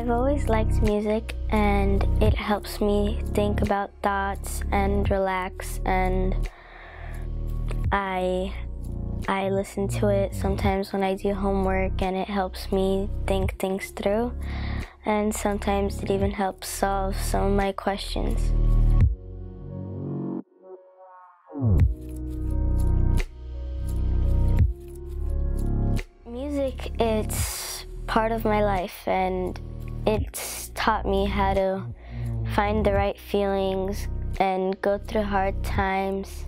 I've always liked music and it helps me think about thoughts and relax and I I listen to it sometimes when I do homework and it helps me think things through and sometimes it even helps solve some of my questions. Music it's part of my life and it's taught me how to find the right feelings and go through hard times.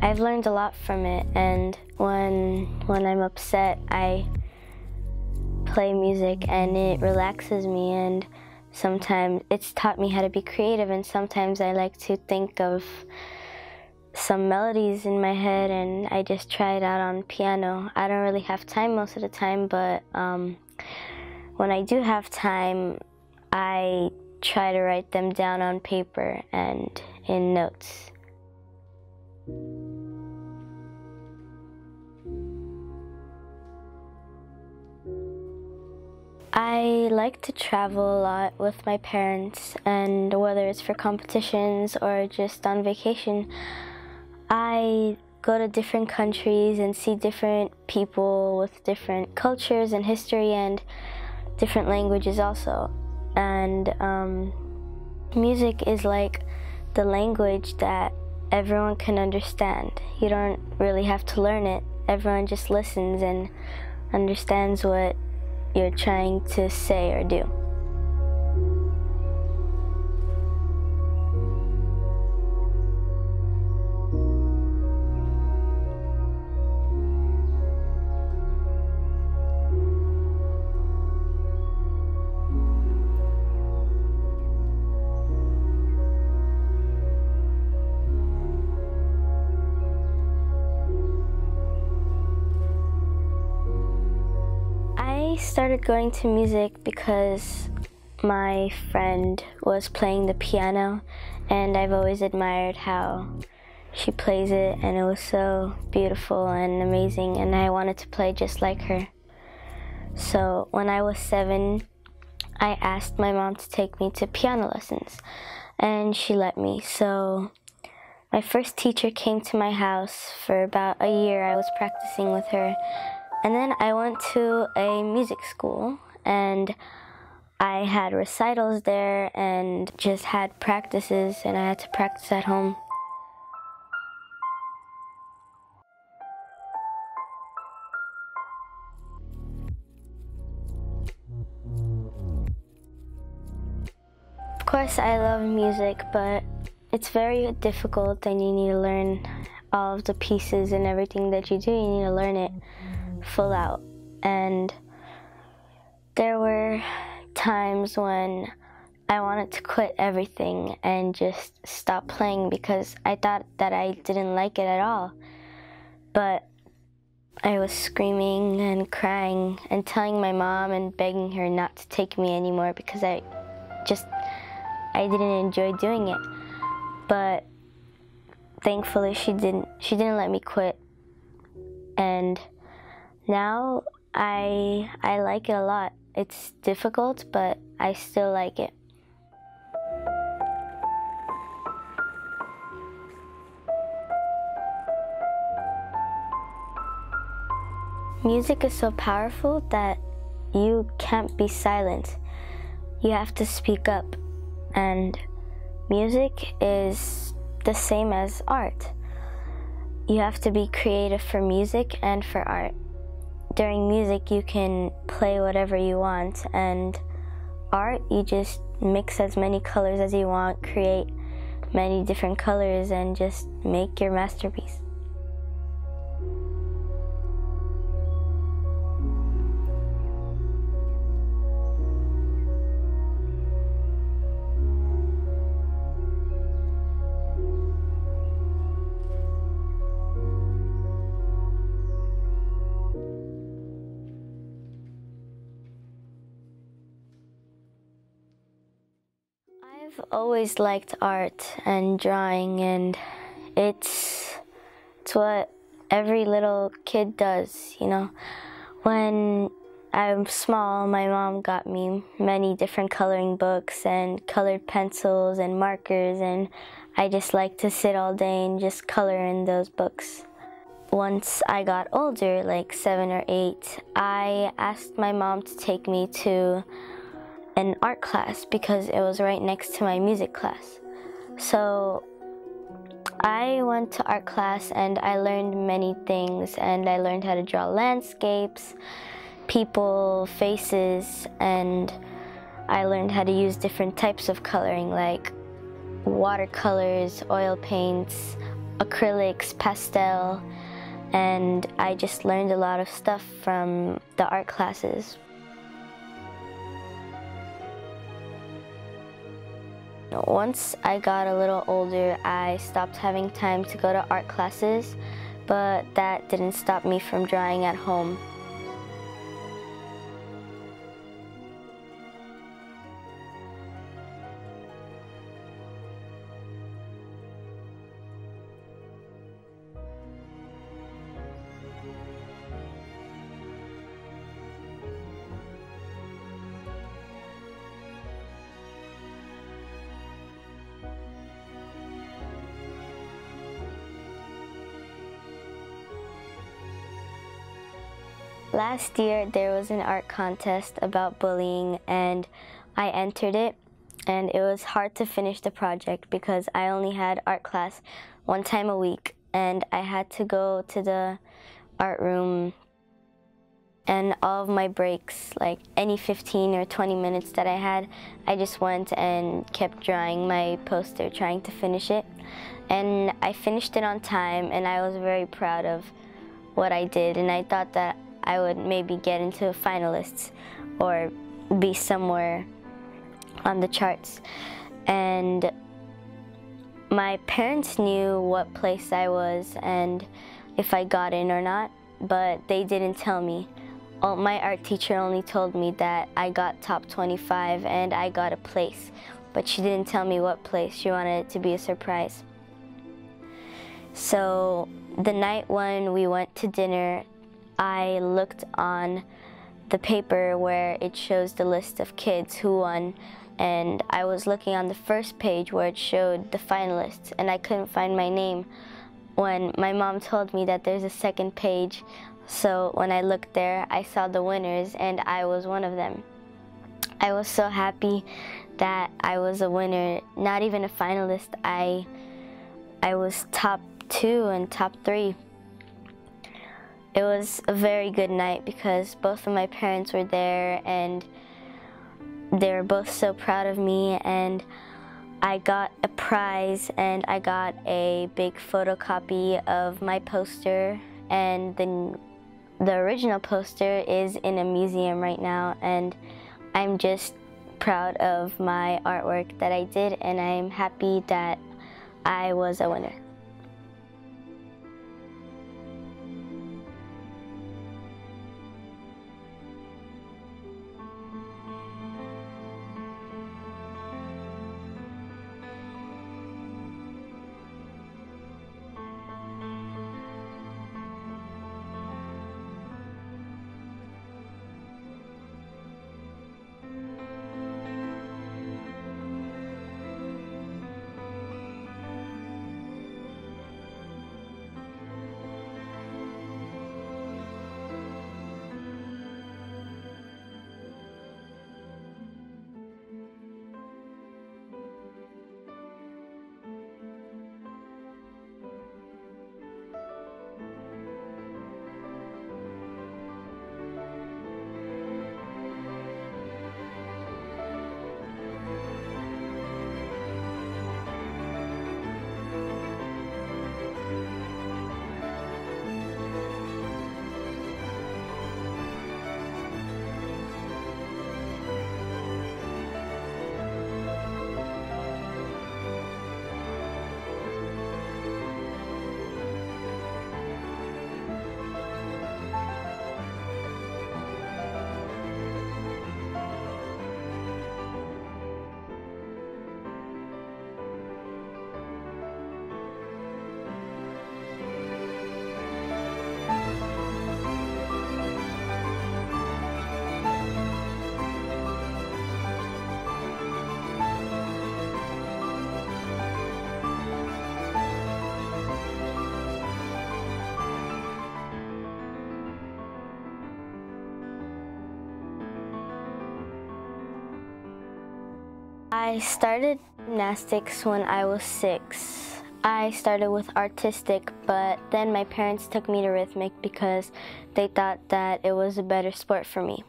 I've learned a lot from it and when when I'm upset I play music and it relaxes me and sometimes it's taught me how to be creative and sometimes I like to think of some melodies in my head and I just try it out on piano. I don't really have time most of the time, but um, when I do have time, I try to write them down on paper and in notes. I like to travel a lot with my parents, and whether it's for competitions or just on vacation, I go to different countries and see different people with different cultures and history and different languages also. And um, music is like the language that everyone can understand. You don't really have to learn it. Everyone just listens and understands what you're trying to say or do. I started going to music because my friend was playing the piano and I've always admired how she plays it and it was so beautiful and amazing and I wanted to play just like her. So when I was seven, I asked my mom to take me to piano lessons and she let me. So my first teacher came to my house for about a year. I was practicing with her and then I went to a music school and I had recitals there and just had practices and I had to practice at home. Of course I love music, but it's very difficult and you need to learn all of the pieces and everything that you do, you need to learn it full out. And there were times when I wanted to quit everything and just stop playing because I thought that I didn't like it at all. But I was screaming and crying and telling my mom and begging her not to take me anymore because I just I didn't enjoy doing it. But thankfully she didn't she didn't let me quit. And now I I like it a lot. It's difficult, but I still like it. Music is so powerful that you can't be silent. You have to speak up. And music is the same as art. You have to be creative for music and for art during music you can play whatever you want and art you just mix as many colors as you want create many different colors and just make your masterpiece always liked art and drawing and it's it's what every little kid does, you know. When I'm small, my mom got me many different coloring books and colored pencils and markers, and I just like to sit all day and just color in those books. Once I got older, like seven or eight, I asked my mom to take me to an art class because it was right next to my music class. So I went to art class and I learned many things and I learned how to draw landscapes, people, faces, and I learned how to use different types of coloring like watercolors, oil paints, acrylics, pastel, and I just learned a lot of stuff from the art classes. Once I got a little older, I stopped having time to go to art classes, but that didn't stop me from drawing at home. Last year there was an art contest about bullying and I entered it and it was hard to finish the project because I only had art class one time a week and I had to go to the art room and all of my breaks, like any 15 or 20 minutes that I had, I just went and kept drawing my poster, trying to finish it. And I finished it on time and I was very proud of what I did and I thought that I would maybe get into finalists or be somewhere on the charts. And my parents knew what place I was and if I got in or not, but they didn't tell me. Oh, my art teacher only told me that I got top 25 and I got a place, but she didn't tell me what place. She wanted it to be a surprise. So the night when we went to dinner, I looked on the paper where it shows the list of kids who won and I was looking on the first page where it showed the finalists and I couldn't find my name when my mom told me that there's a second page so when I looked there I saw the winners and I was one of them. I was so happy that I was a winner, not even a finalist. I I was top 2 and top 3. It was a very good night because both of my parents were there and they were both so proud of me and I got a prize and I got a big photocopy of my poster and the, the original poster is in a museum right now and I'm just proud of my artwork that I did and I'm happy that I was a winner. I started gymnastics when I was six. I started with artistic, but then my parents took me to rhythmic because they thought that it was a better sport for me.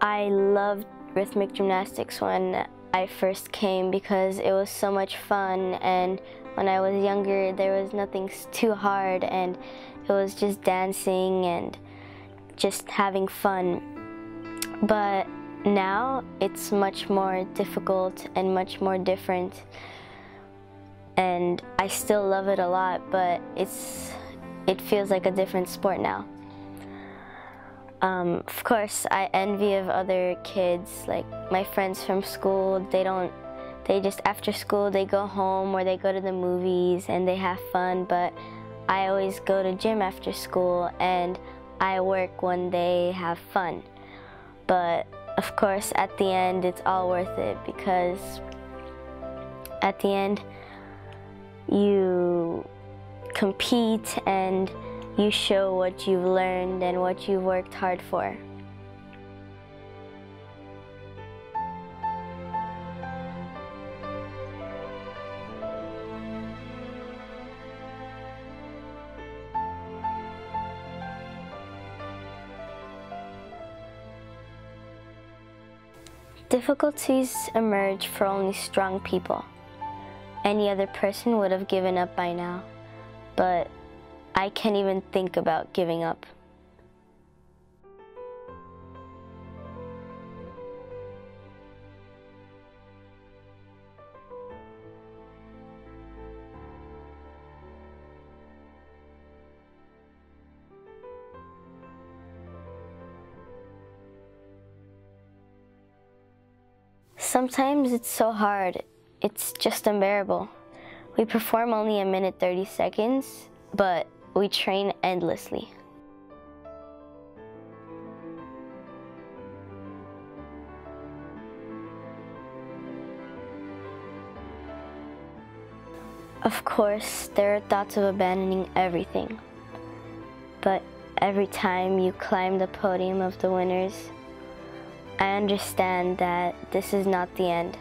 I loved rhythmic gymnastics when I first came because it was so much fun and when I was younger there was nothing too hard and it was just dancing and just having fun. But now it's much more difficult and much more different and I still love it a lot but it's it feels like a different sport now. Um, of course, I envy of other kids, like my friends from school. They don't, they just after school they go home or they go to the movies and they have fun. But I always go to gym after school and I work when they have fun. But of course, at the end, it's all worth it because at the end, you compete and you show what you've learned and what you've worked hard for. Difficulties emerge for only strong people. Any other person would have given up by now, but I can't even think about giving up. Sometimes it's so hard, it's just unbearable. We perform only a minute 30 seconds, but we train endlessly. Of course, there are thoughts of abandoning everything. But every time you climb the podium of the winners, I understand that this is not the end.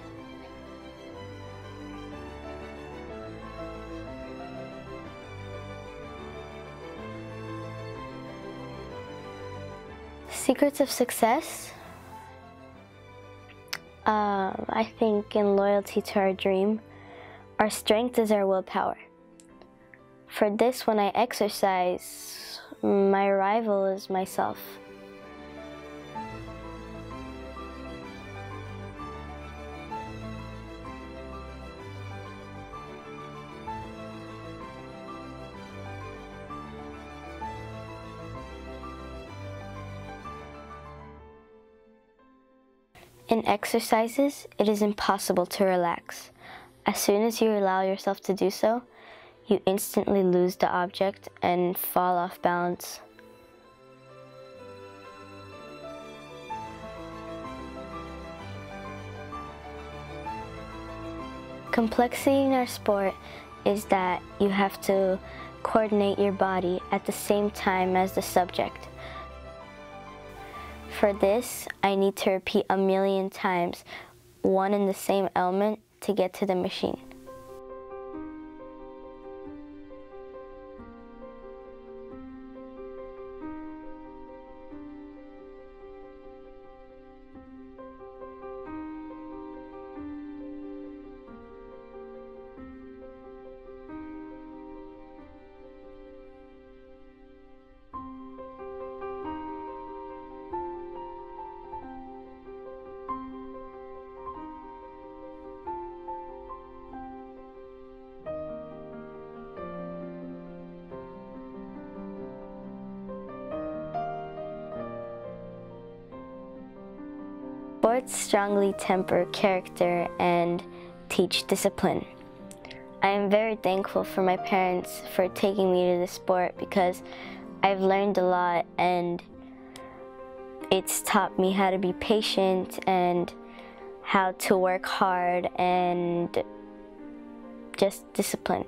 Secrets of success? Um, I think in loyalty to our dream. Our strength is our willpower. For this, when I exercise, my rival is myself. Exercises, it is impossible to relax. As soon as you allow yourself to do so, you instantly lose the object and fall off balance. Complexity in our sport is that you have to coordinate your body at the same time as the subject. For this, I need to repeat a million times one and the same element to get to the machine. Sports strongly temper character and teach discipline. I am very thankful for my parents for taking me to the sport because I've learned a lot and it's taught me how to be patient and how to work hard and just discipline.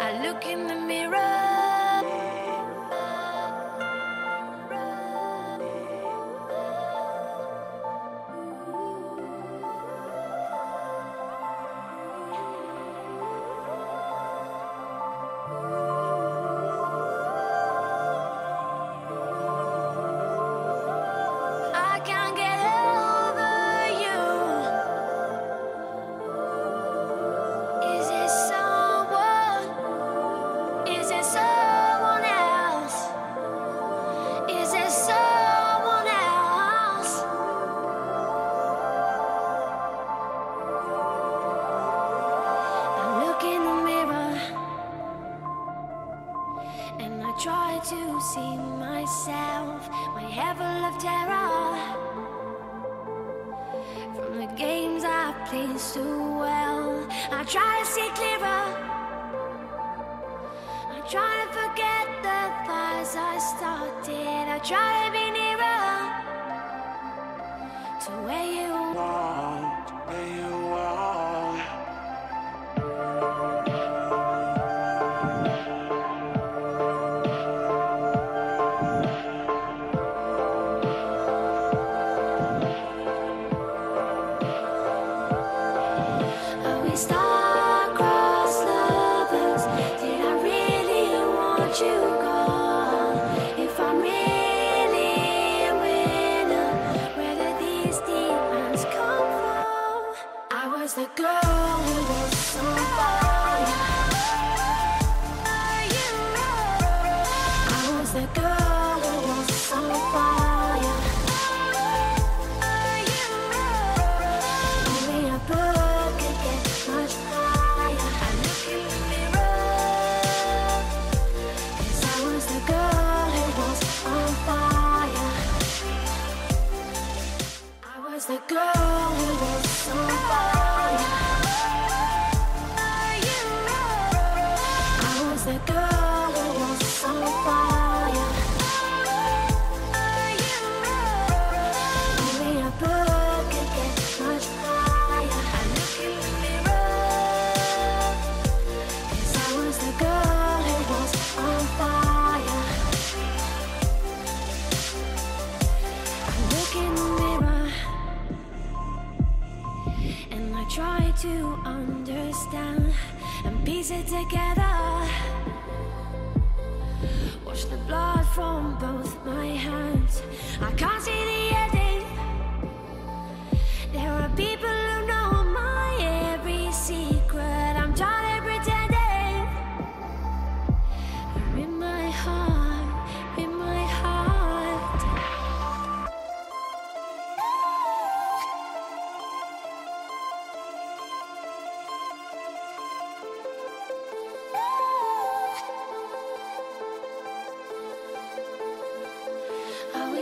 I look in the mirror. try to see myself, my heaven of terror. From the games I played so well, I try to see clearer. I try to forget the fires I started. I try to be nearer to where.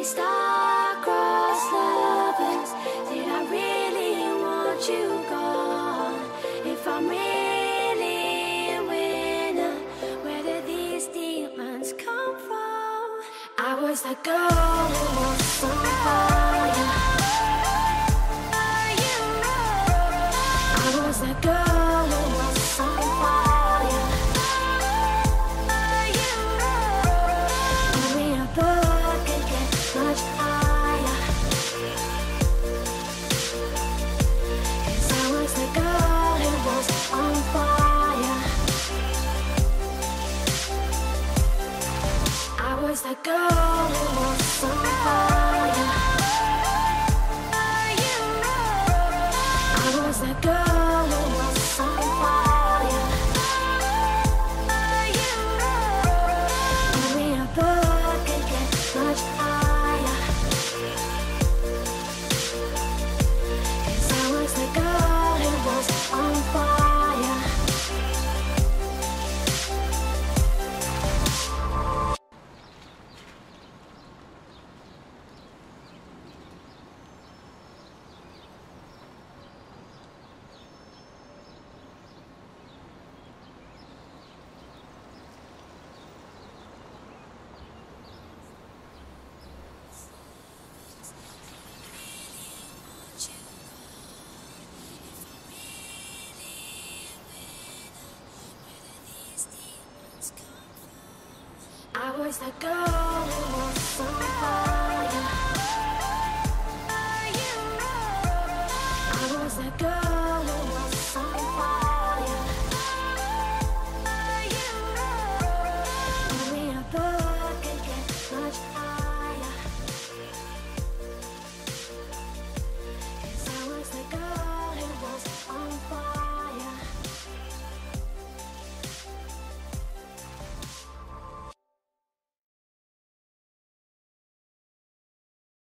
star-crossed lovers Did I really want you gone? If I'm really a winner Where did these demons come from? I was the girl on fire Always that go.